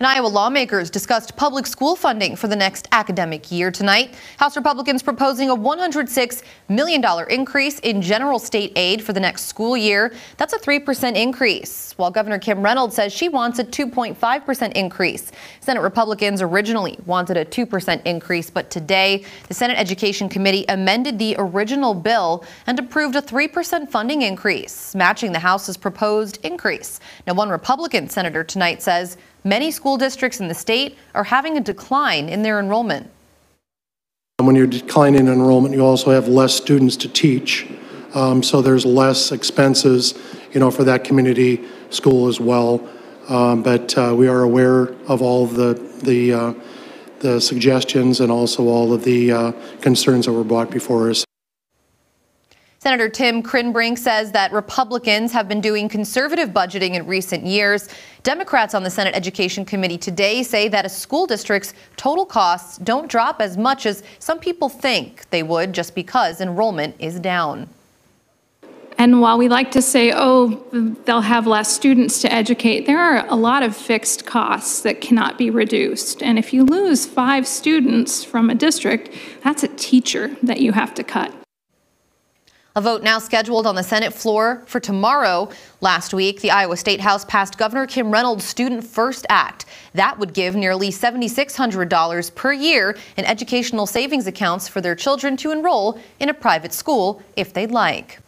And Iowa lawmakers discussed public school funding for the next academic year tonight. House Republicans proposing a $106 million increase in general state aid for the next school year. That's a 3% increase, while Governor Kim Reynolds says she wants a 2.5% increase. Senate Republicans originally wanted a 2% increase, but today the Senate Education Committee amended the original bill and approved a 3% funding increase, matching the House's proposed increase. Now, one Republican senator tonight says many school districts in the state are having a decline in their enrollment. When you're declining enrollment, you also have less students to teach. Um, so there's less expenses, you know, for that community school as well. Um, but uh, we are aware of all the the uh, the suggestions and also all of the uh, concerns that were brought before us. Senator Tim Kraayenbrink says that Republicans have been doing conservative budgeting in recent years. Democrats on the Senate Education Committee today say that a school district's total costs don't drop as much as some people think they would just because enrollment is down. And while we like to say, oh, they'll have less students to educate, there are a lot of fixed costs that cannot be reduced. And if you lose five students from a district, that's a teacher that you have to cut. A vote now scheduled on the Senate floor for tomorrow. Last week, the Iowa State House passed Governor Kim Reynolds' Student First Act. That would give nearly $7,600 per year in educational savings accounts for their children to enroll in a private school if they'd like.